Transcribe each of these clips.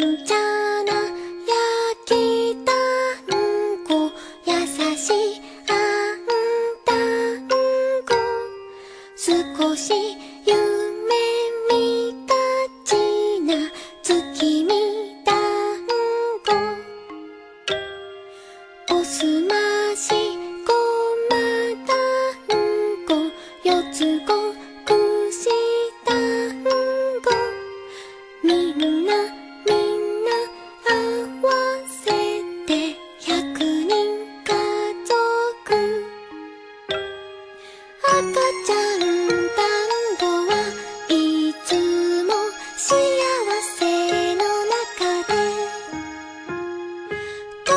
んちゃな焼きたんこやさしいあんたんこ少し夢見がちな月見たんこおすましこまたんこよつこ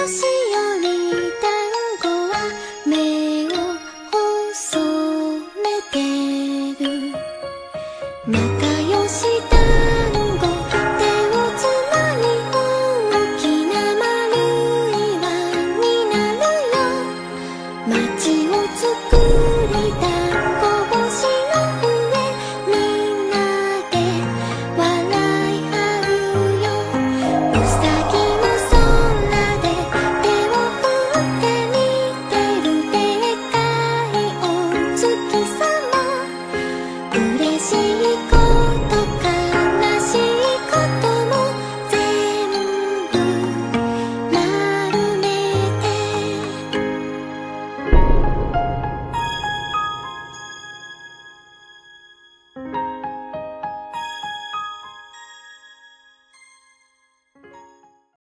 年寄り団